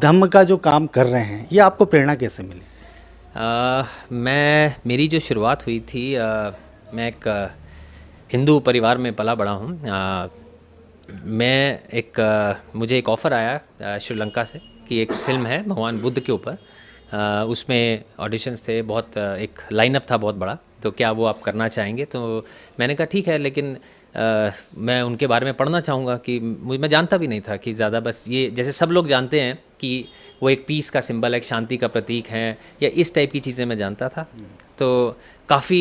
धम्म का जो काम कर रहे हैं ये आपको प्रेरणा कैसे मिली? मैं मेरी जो शुरुआत हुई थी आ, मैं एक हिंदू परिवार में पला बड़ा हूँ। मैं एक आ, मुझे एक ऑफ़र आया श्रीलंका से कि एक फ़िल्म है भगवान बुद्ध के ऊपर। उसमें ऑडिशंस थे बहुत एक लाइनअप था बहुत बड़ा। तो क्या वो आप करना चाहेंगे? तो मैंने कहा ठीक है लेकिन आ, मैं उनके बारे में पढ़ना चाहूँगा कि मैं जानता भी नहीं था कि ज़्यादा बस ये जैसे सब लोग जानते हैं कि वो एक पीस का सिंबल है, एक शांति का प्रतीक है, या इस टाइप की चीज़ें मैं जानता था। तो काफ़ी